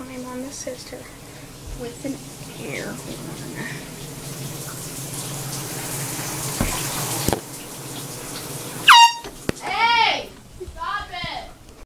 climb on the sister with an.